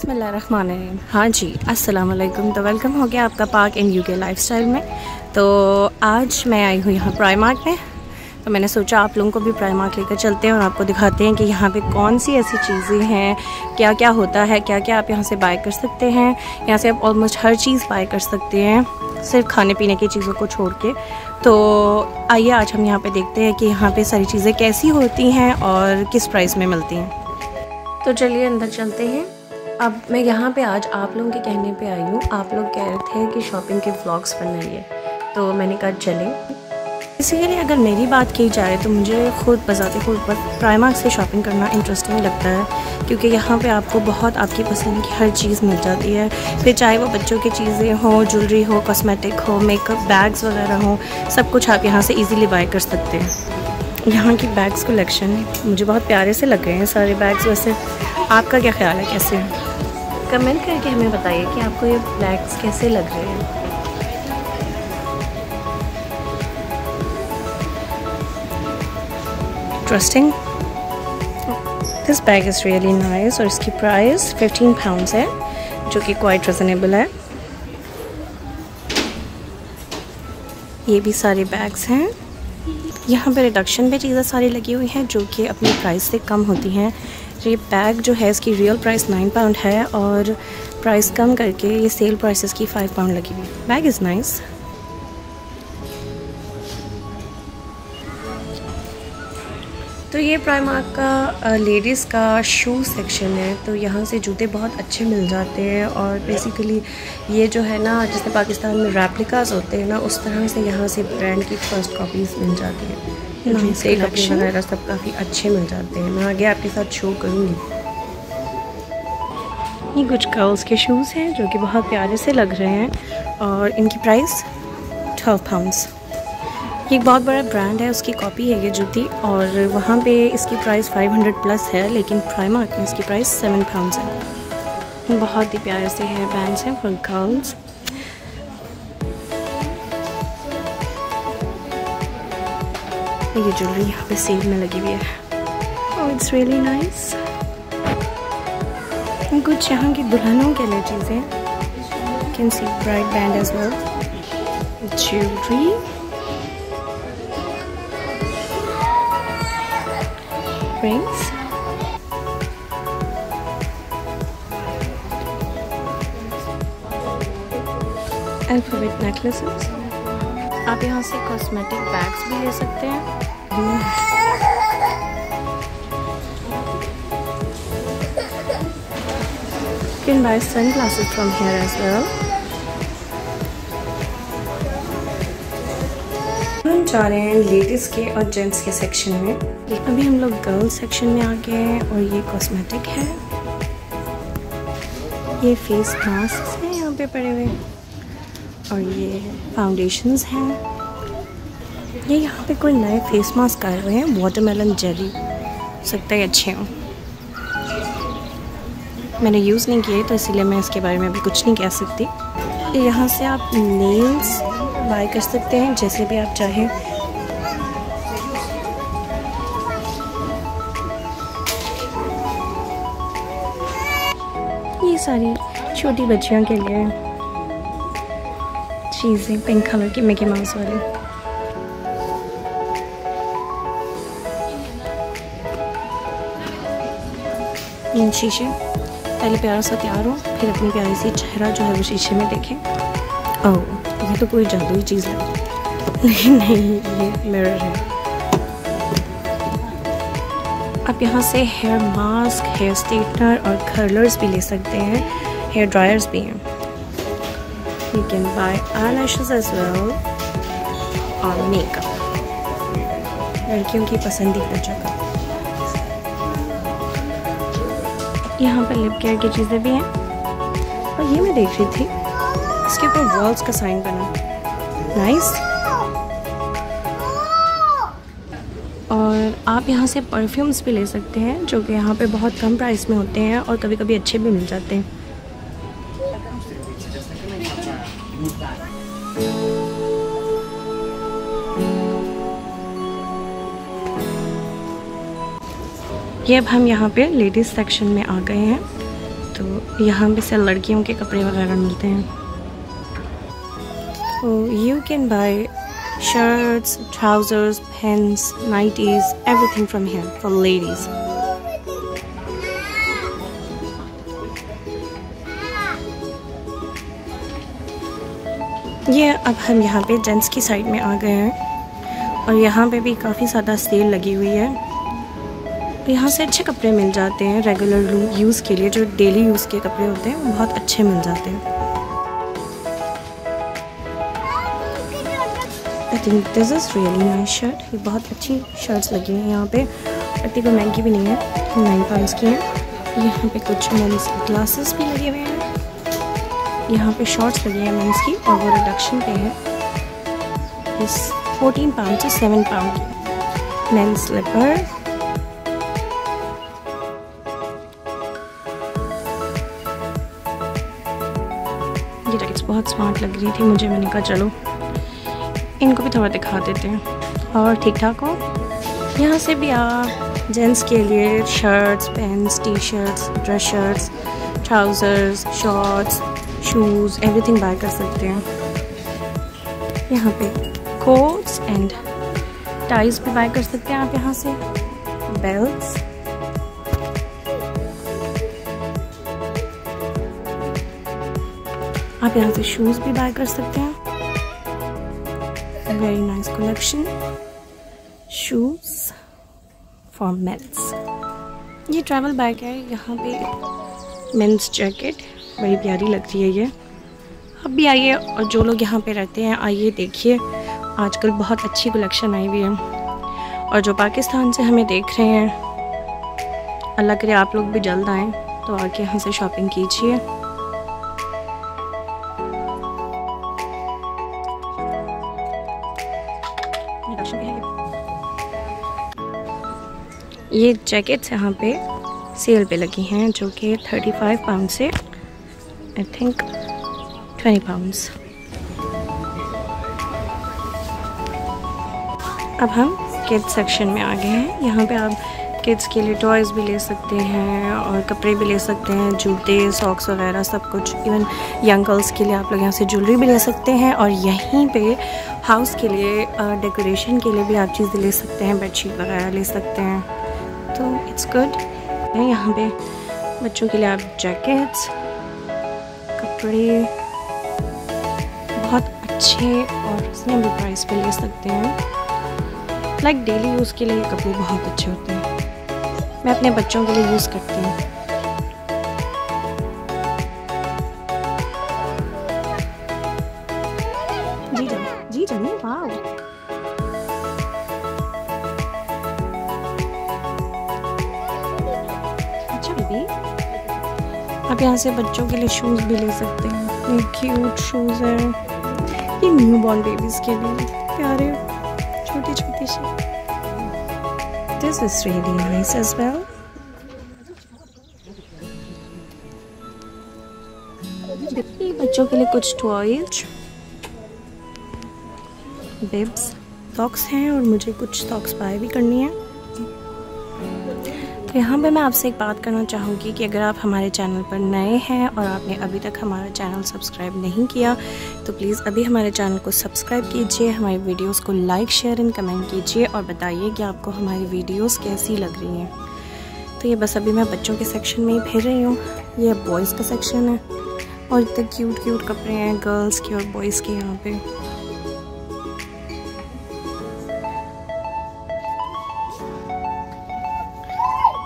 बिसमीम हाँ जी अस्सलाम वालेकुम तो वेलकम हो गया आपका पार्क इन यूके लाइफस्टाइल में। तो आज मैं आई हूँ यहाँ प्राइमार्क में। तो मैंने सोचा आप लोगों को भी प्राइमार्क लेकर चलते हैं और आपको दिखाते हैं कि यहाँ पे कौन सी ऐसी चीज़ें हैं क्या क्या होता है क्या क्या आप यहाँ से बाय कर सकते हैं। यहाँ से आप ऑलमोस्ट हर चीज़ बाय कर सकते हैं, सिर्फ़ खाने पीने की चीज़ों को छोड़ के। तो आइए आज हम यहाँ पे देखते हैं कि यहाँ पे सारी चीज़ें कैसी होती हैं और किस प्राइस में मिलती हैं। तो चलिए अंदर चलते हैं। अब मैं यहाँ पे आज आप लोगों के कहने पे आई हूँ। आप लोग कह रहे थे कि शॉपिंग के व्लॉग्स बनाइए तो मैंने कहा, चले। इसीलिए अगर मेरी बात की जाए तो मुझे खुद बजाते खुद पर प्राइमार्क से शॉपिंग करना इंटरेस्टिंग लगता है। क्योंकि यहाँ पे आपको बहुत आपकी पसंद की हर चीज़ मिल जाती है। फिर चाहे वो बच्चों की चीज़ें हों ज्वेलरी हो कॉस्मेटिक हो मेकअप बैग्स वगैरह हों, सब कुछ आप यहाँ से ईज़िली बाई कर सकते हैं। यहाँ की बैग्स कलेक्शन मुझे बहुत प्यारे से लग रहे हैं सारे बैग्स वैसे आपका क्या ख्याल है? कैसे हैं? कमेंट करके हमें बताइए कि आपको ये बैग्स कैसे लग रहे हैं। Interesting this bag is really nice और इसकी प्राइस 15 पाउंड्स है, जो कि क्वाइट रिजनेबल है। ये भी सारे बैग्स हैं। यहाँ पे रिडक्शन पे चीज़ें सारी लगी हुई हैं, जो कि अपनी प्राइस से कम होती हैं। ये बैग जो है, इसकी रियल प्राइस नाइन पाउंड है और प्राइस कम करके ये सेल प्राइसेस की फाइव पाउंड लगी हुई बैग इज़ नाइस तो ये प्राइमार्क का लेडीज़ का शू सेक्शन है। तो यहाँ से जूते बहुत अच्छे मिल जाते हैं और बेसिकली ये जो है ना जैसे पाकिस्तान में रेप्लिकाज होते हैं ना, उस तरह से यहाँ से ब्रांड की फ़र्स्ट कॉपीज़ मिल जाती हैं। जूते कपड़े वगैरह सब काफ़ी अच्छे मिल जाते हैं। मैं आगे आपके साथ शो करूँगी। ये कुछ गर्ल्स के शूज़ हैं जो कि बहुत प्यारे से लग रहे हैं और इनकी प्राइस ट्वेल्व पाउंड्स ये एक बहुत बड़ा ब्रांड है उसकी कॉपी है ये जूती और वहाँ पे इसकी प्राइस 500 प्लस है लेकिन प्राइमार्क में इसकी प्राइस सेवन पाउंड्स है। बहुत ही प्यारे से हेयर बैंड्स हैं फॉर गर्ल्स ये ज्वेलरी यहाँ पे सेल में लगी हुई है। और इट्स रियली नाइस कुछ यहाँ की दुल्हनों के लिए चीज़ें। Can see bright band as well jewellery rings. Alphabet necklaces. आप यहाँ से कॉस्मेटिक बैग्स भी ले सकते हैं। You can buy sunglasses from here as well. हम जा रहे हैं लेडीज़ के और जेंट्स के सेक्शन में। अभी हम लोग गर्ल्स सेक्शन में आ गए हैं और ये कॉस्मेटिक है। ये फेस मास्क हैं यहाँ पे पड़े हुए। और ये फाउंडेशंस हैं। ये यहाँ पे कोई नए फेस मास्क आए हुए हैं वाटरमेलन जेली सकता है अच्छे हों। मैंने यूज़ नहीं किए तो इसीलिए मैं इसके बारे में अभी कुछ नहीं कह सकती। यहाँ से आप नेल्स बाय कर सकते हैं, जैसे भी आप चाहें। ये सारी छोटी बच्चियों के लिए चीज़ें पिंक कलर की मिकी माउस वाली इन शीशे पहले प्यारा सा तैयार हो फिर अपनी प्यारी सी चेहरा जो है वो शीशे में देखें ओह ये तो कोई जादुई चीज़ है नहीं ये मिरर है आप यहाँ से हेयर मास्क हेयर स्ट्रेटनर और कर्लर्स भी ले सकते हैं हेयर ड्रायर्स भी हैं can buy eyelashes as well और मेकअप लड़कियों की पसंदीदा जगह यहाँ पर लिप केयर की चीज़ें भी हैं। और ये मैं देख रही थी। इसके ऊपर वॉल्स का साइन बना। नाइस और आप यहाँ से परफ्यूम्स भी ले सकते हैं, जो कि यहाँ पे बहुत कम प्राइस में होते हैं और कभी कभी अच्छे भी मिल जाते हैं। ये अब हम यहाँ पे लेडीज़ सेक्शन में आ गए हैं। तो यहाँ पे से लड़कियों के कपड़े वगैरह मिलते हैं। तो you can buy shirts trousers pants nighties everything from here for ladies ये अब हम यहाँ पे जेंट्स की साइड में आ गए हैं। और यहाँ पे भी काफ़ी ज़्यादा सेल लगी हुई है। यहाँ से अच्छे कपड़े मिल जाते हैं रेगुलर यूज़ के लिए, जो डेली यूज़ के कपड़े होते हैं, वो बहुत अच्छे मिल जाते हैं। I think this is really nice shirt ये बहुत अच्छी शर्ट्स लगी हैं यहाँ पे। इतनी कोई महँगी भी नहीं है नाइन पाउंड्स की है। यहाँ पे कुछ मेन्स ग्लासेस भी लगे हुए हैं। यहाँ पे शॉर्ट्स लगी है मेंस की और वो रिडक्शन पे है। इस 14 पाउंड से 7 पाउंड की। स्लीपर ये जैकेट्स बहुत स्मार्ट लग रही थी मुझे। मैंने कहा, चलो, इनको भी थोड़ा दिखा देते हैं। और ठीक ठाक हो। यहाँ से भी आप जेंट्स के लिए shirts pants T shirts dress shirts trousers shorts shoes everything buy कर सकते हैं। यहाँ पे कोट्स एंड टाइज भी बाय कर सकते हैं आप यहाँ से। बेल्ट्स आप यहाँ से शूज़ भी बाय कर सकते हैं। Very nice collection shoes for mens ये ट्रैवल बैग है, यहाँ पे मेंस जैकेट बड़ी प्यारी लग रही है ये। अब भी आइए और जो लोग यहाँ पे रहते हैं, आइए देखिए। आजकल बहुत अच्छी कलेक्शन आई हुई है। और जो पाकिस्तान से हमें देख रहे हैं, अल्लाह करे आप लोग भी जल्द आएँ तो आके यहाँ से शॉपिंग कीजिए। ये जैकेट्स यहाँ पे सेल पे लगी हैं, जो कि 35 पाउंड से I think 20 pounds. अब हम किड्स सेक्शन में आ गए हैं। यहाँ पे आप किड्स के लिए टॉयज़ भी ले सकते हैं और कपड़े भी ले सकते हैं, जूते सॉक्स वगैरह सब कुछ। इवन यंग गर्ल्स के लिए आप लोग यहाँ से ज्वेलरी भी ले सकते हैं और यहीं पे हाउस के लिए डेकोरेशन के लिए भी आप चीज़ें ले सकते हैं बेडशीट वगैरह ले सकते हैं। तो इट्स गुड यहाँ पे बच्चों के लिए आप जैकेट्स कपड़े बहुत अच्छे और रिजनेबल प्राइस पे ले सकते हैं। लाइक डेली यूज़ के लिए कपड़े बहुत अच्छे होते हैं। मैं अपने बच्चों के लिए यूज़ करती हूँ। आप यहाँ से बच्चों के लिए शूज़ भी ले सकते हैं। क्यूट शूज़ है। ये न्यू बॉर्न बेबीज़ के लिए। प्यारे छोटी छोटी सी this is really nice as well बच्चों के लिए कुछ टॉयज बिब्स सॉक्स हैं और मुझे कुछ सॉक्स बाय भी करनी है। तो यहाँ पे मैं आपसे एक बात करना चाहूँगी कि अगर आप हमारे चैनल पर नए हैं और आपने अभी तक हमारा चैनल सब्सक्राइब नहीं किया तो प्लीज़ अभी हमारे चैनल को सब्सक्राइब कीजिए, हमारी वीडियोस को लाइक, शेयर एंड कमेंट कीजिए और बताइए कि आपको हमारी वीडियोस कैसी लग रही हैं। तो ये बस अभी मैं बच्चों के सेक्शन में ही फिर रही हूँ। ये बॉयज़ का सेक्शन है और इतने क्यूट क्यूट कपड़े हैं गर्ल्स के और बॉयज़ के यहाँ पर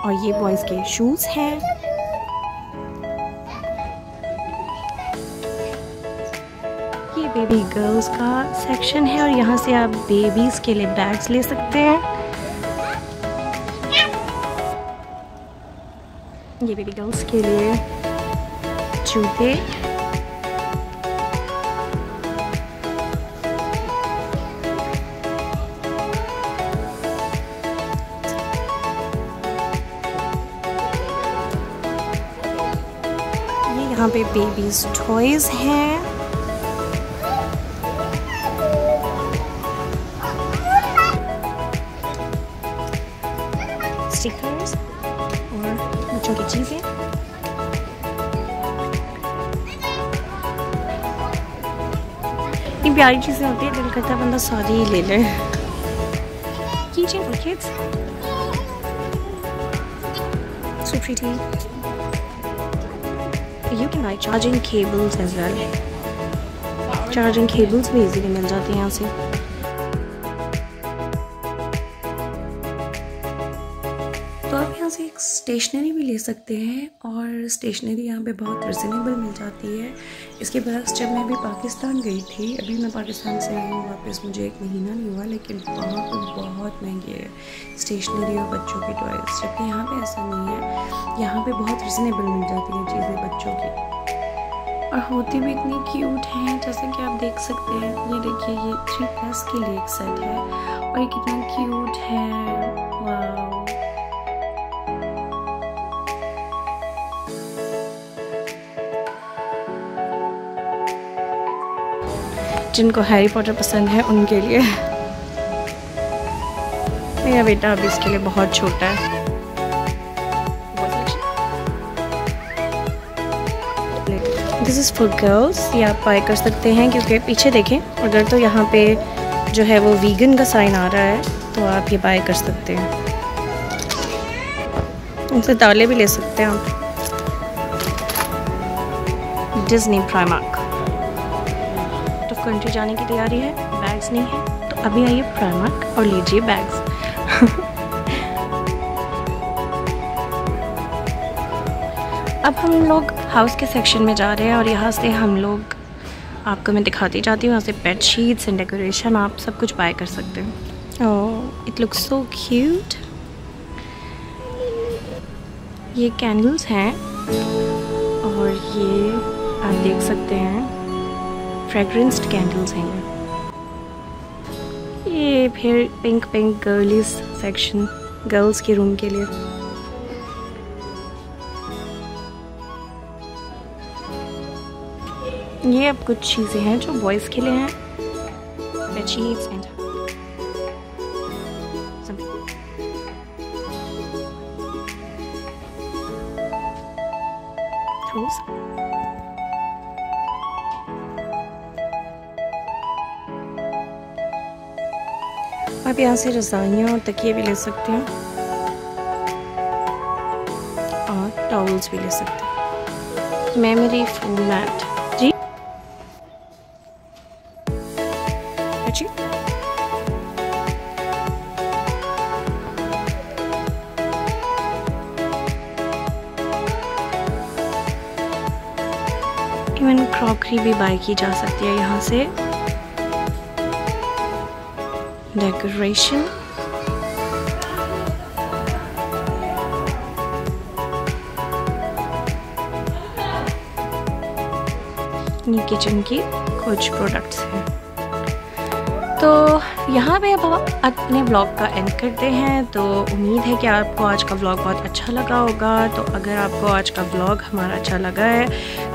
और ये बॉयज़ के शूज़ हैं। ये बेबी गर्ल्स का सेक्शन है और यहाँ से आप बेबीज़ के लिए बैग्स ले सकते हैं। ये बेबी गर्ल्स के लिए जूते। यहाँ पे बेबीज टॉयज हैं। स्टिकर्स और बच्चों की चीज़ें। इतनी प्यारी चीज़ें होती है, दिल करता बंदा सारी ही ले ले। Kitchen for kids so pretty you can buy charging cables as well charging cables भी इजीली मिल जाती हैं यहाँ से। एक स्टेशनरी भी ले सकते हैं और स्टेशनरी यहाँ पे बहुत रिजनेबल मिल जाती है। इसके बाद जब मैं अभी पाकिस्तान गई थी, अभी मैं पाकिस्तान से आई हूँ वापस, मुझे एक महीना नहीं हुआ, लेकिन वहाँ पर बहुत महँगी है स्टेशनरी और बच्चों की टॉयज़ जबकि यहाँ पे ऐसा नहीं है। यहाँ पे बहुत रिजनेबल मिल जाती है चीज़ें बच्चों की। और होती भी इतनी क्यूट हैं, जैसे कि आप देख सकते हैं। ये देखिए, ये थ्री प्लस के लिए एक सेट है। और ये कितना क्यूट है। जिनको हैरी पॉटर पसंद है, उनके लिए। मेरा बेटा अभी इसके लिए बहुत छोटा है। दिस इज़ फॉर गर्ल्स ये आप बाय कर सकते हैं, क्योंकि पीछे देखें, अगर तो यहाँ पे जो है वो वीगन का साइन आ रहा है तो आप ये बाय कर सकते हैं। उनसे ताले भी ले सकते हैं आप। डिज्नी प्राइमार्क कंट्री जाने की तैयारी है बैग्स नहीं है तो अभी आइए प्राइमक और लीजिए बैग्स अब हम लोग हाउस के सेक्शन में जा रहे हैं और यहाँ से हम लोग आपको मैं दिखाती जाती हूँ, यहाँ से बेड शीट्स एंड डेकोरेशन आप सब कुछ बाय कर सकते हैं. इट लुक्स सो क्यूट ये कैंडल्स हैं और ये आप देख सकते हैं फ्रेग्रेंस्ड कैंडल्स हैं ये फिर pink pink girlies section girls के रूम के लिए. ये अब कुछ चीज़ें हैं जो बॉयज़ के लिए हैं. बेडशीट्स एंड आप यहाँ से रजाइयाँ और तकिए भी ले सकते हैं और टॉवल्स भी ले सकते हैं मैं मेरी फूल मैट जी अच्छी इवन क्रॉकरी भी बाई की जा सकती है यहाँ से decoration. ये किचन की कुछ प्रोडक्ट्स हैं। तो यहाँ पे अब हम अपने ब्लॉग का एंड करते हैं तो उम्मीद है कि आपको आज का ब्लॉग बहुत अच्छा लगा होगा। तो अगर आपको आज का ब्लॉग हमारा अच्छा लगा है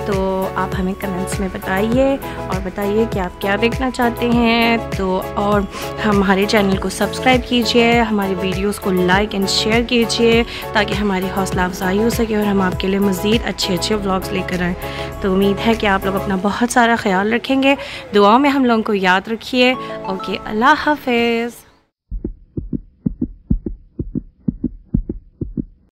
तो आप हमें कमेंट्स में बताइए और बताइए कि आप क्या देखना चाहते हैं। तो और हमारे चैनल को सब्सक्राइब कीजिए, हमारी वीडियोस को लाइक एंड शेयर कीजिए, ताकि हमारी हौसला अफजाई हो सके और हम आपके लिए मज़ीद अच्छे अच्छे ब्लॉग्स लेकर आएँ। तो उम्मीद है कि आप लोग अपना बहुत सारा ख्याल रखेंगे। दुआओं में हम लोगों को याद रखिए। ओके अल्लाह हाफिज़